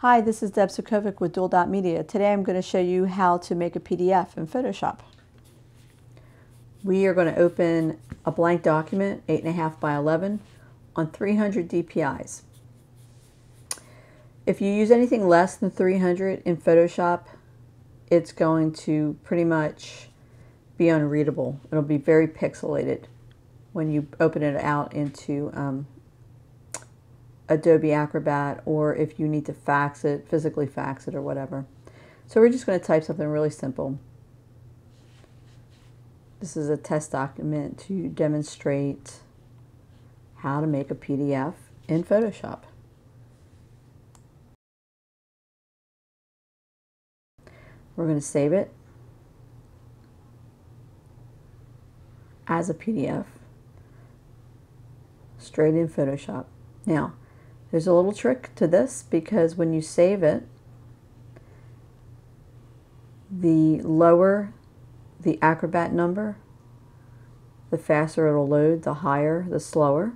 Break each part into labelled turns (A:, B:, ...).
A: Hi, this is Deb Cikovic with Dual Dot Media. Today I'm going to show you how to make a PDF in Photoshop. We are going to open a blank document, 8.5 by 11, on 300 DPIs. If you use anything less than 300 in Photoshop, it's going to pretty much be unreadable. It'll be very pixelated when you open it out into um, Adobe Acrobat or if you need to fax it, physically fax it or whatever. So we're just going to type something really simple. This is a test document to demonstrate how to make a PDF in Photoshop. We're going to save it as a PDF straight in Photoshop. Now, there's a little trick to this because when you save it, the lower the Acrobat number, the faster it'll load, the higher, the slower.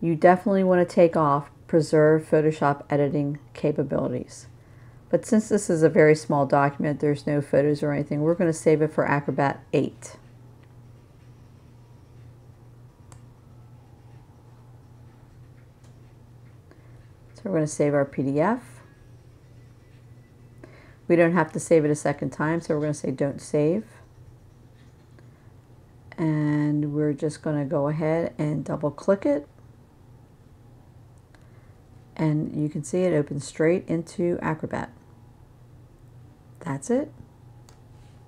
A: You definitely want to take off preserve Photoshop editing capabilities. But since this is a very small document, there's no photos or anything, we're going to save it for Acrobat 8. So we're going to save our PDF. We don't have to save it a second time, so we're going to say don't save. And we're just going to go ahead and double click it. And you can see it opens straight into Acrobat. That's it.